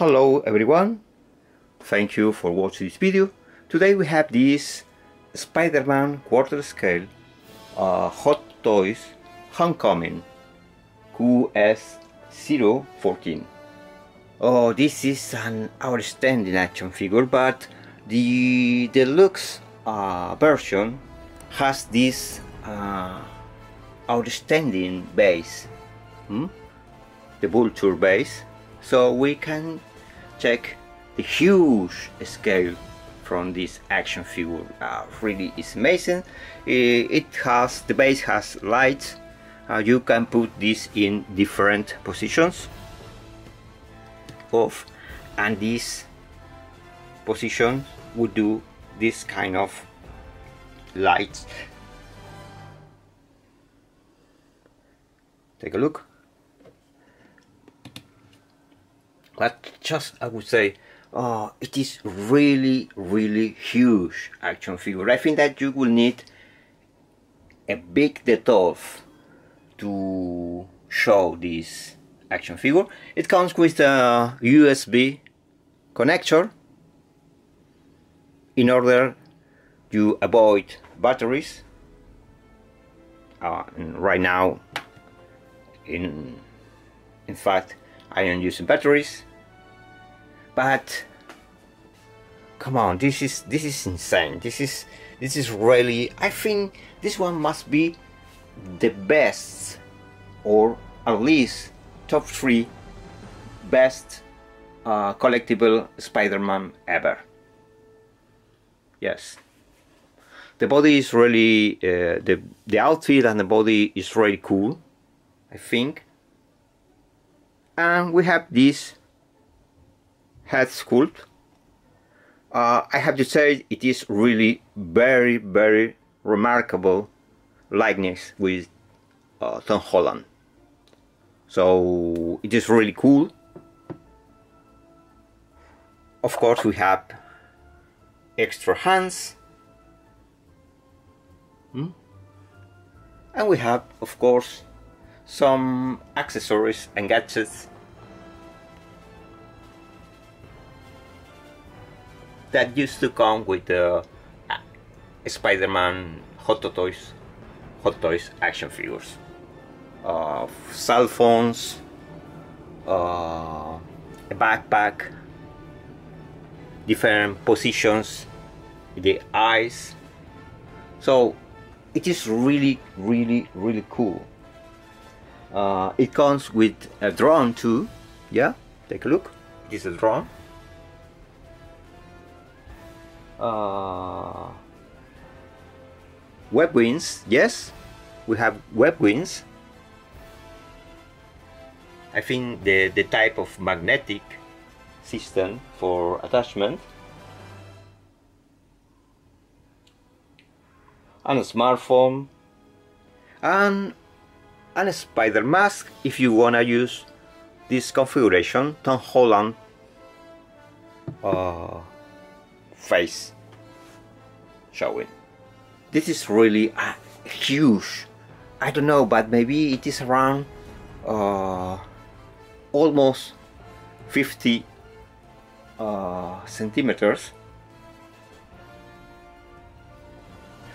Hello everyone, thank you for watching this video. Today we have this Spider-Man quarter scale uh, Hot Toys Homecoming QS014. Oh, this is an outstanding action figure, but the deluxe uh, version has this uh, outstanding base, hmm? the Vulture base, so we can check the huge scale from this action figure. Uh, really is amazing. It has the base has lights. Uh, you can put this in different positions off and this position would do this kind of lights take a look but just I would say uh, it is really really huge action figure I think that you will need a big Detolf to show this action figure. It comes with a USB connector in order to avoid batteries. Uh, right now, in in fact, I am using batteries, but come on, this is this is insane. This is this is really. I think this one must be the best, or at least top three best uh, collectible Spider-Man ever. Yes. The body is really, uh, the, the outfit and the body is really cool, I think. And we have this head sculpt. Uh, I have to say it is really very, very remarkable likeness with uh, Tom Holland so it is really cool of course we have extra hands hmm? and we have of course some accessories and gadgets that used to come with the uh, Spider-Man Hot Toys Hot Toys action figures uh, cell phones, uh, a backpack, different positions, the eyes. So it is really, really, really cool. Uh, it comes with a drone too. Yeah, take a look. It is a drone. Uh, web wings, yes, we have web wings I think the, the type of magnetic system for attachment. And a smartphone. And, and a spider mask if you wanna use this configuration. Tom Holland. Uh, face. Showing this is really uh, huge I don't know but maybe it is around uh, almost 50 uh, centimeters.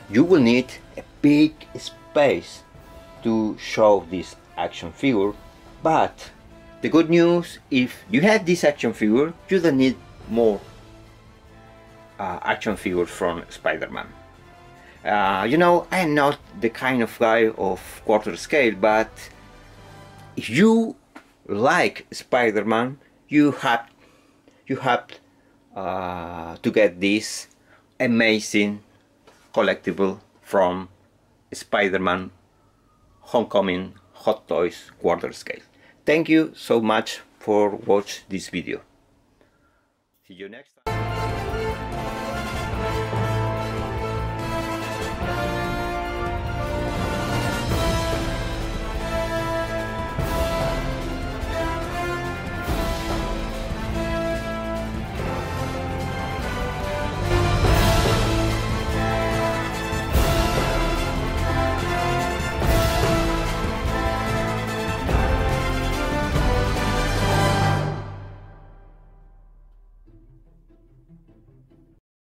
You will need a big space to show this action figure but the good news if you have this action figure you don't need more uh, action figure from Spider-Man uh, you know I'm not the kind of guy of quarter scale but if you like Spider-Man, you have you have uh, to get this amazing collectible from Spider-Man Homecoming Hot Toys quarter scale. Thank you so much for watch this video. See you next time.